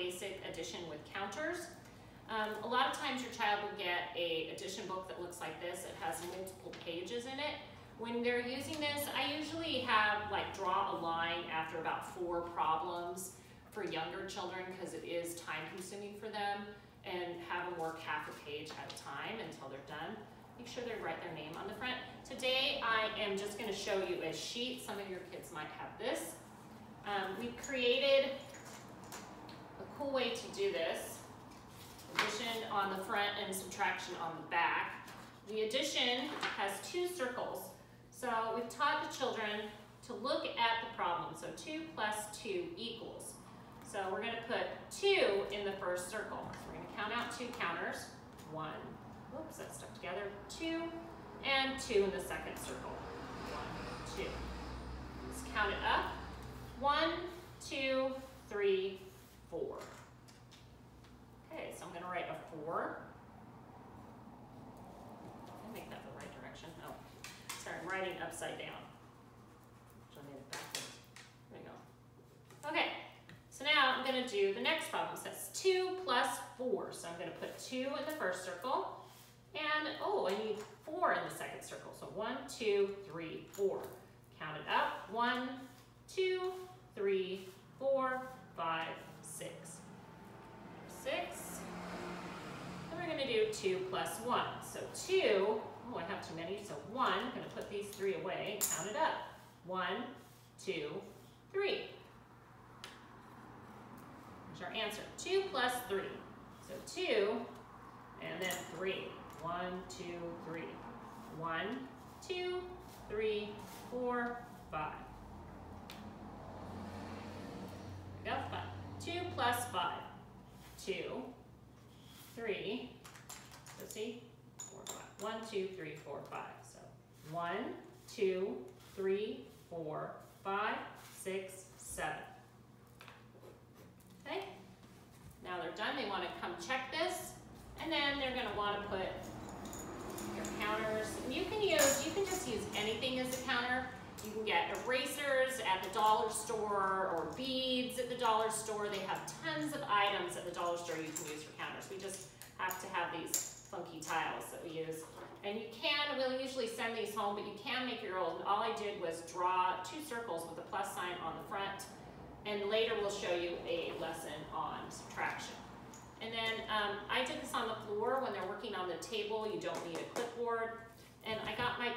basic addition with counters. Um, a lot of times your child will get a addition book that looks like this. It has multiple pages in it. When they're using this, I usually have like draw a line after about four problems for younger children because it is time consuming for them and have them work half a page at a time until they're done. Make sure they write their name on the front. Today I am just going to show you a sheet. Some of your kids might have this. Um, we've created cool way to do this. Addition on the front and subtraction on the back. The addition has two circles. So we've taught the children to look at the problem. So 2 plus 2 equals. So we're going to put 2 in the first circle. So we're going to count out two counters. 1, whoops, that's stuck together. 2, and 2 in the second circle. 1, 2. Let's count it up. 1, 2, 3, 4. Okay, so I'm going to write a 4. make that the right direction. Oh, sorry, I'm writing upside down. There we go. Okay, so now I'm going to do the next problem. It says 2 plus 4. So I'm going to put 2 in the first circle. And, oh, I need 4 in the second circle. So 1, 2, 3, 4. Count it up. 1, 2, 3, 4, 5, 6. 6. And we're going to do 2 plus 1. So 2, oh, I have too many, so 1. I'm going to put these 3 away. Count it up. 1, 2, 3. Here's our answer. 2 plus 3. So 2 and then 3. 1, 2, 3. 1, 2, 3, 4, 5. We go. 5. 2 plus 5. 2, 3, so see, 4, 5. 1, 2, 3, 4, 5. So 1, 2, 3, 4, 5, 6, 7. Okay? Now they're done. They want to come check this. And then they're going to want to put your counters. And you can use, you can just use anything as a counter. You can get erasers at the dollar store or beads at the dollar store. They have tons of items at the dollar store you can use for counters. We just have to have these funky tiles that we use. And you can, we'll usually send these home, but you can make your own. All I did was draw two circles with a plus sign on the front. And later we'll show you a lesson on subtraction. And then um, I did this on the floor when they're working on the table. You don't need a clipboard. And I got my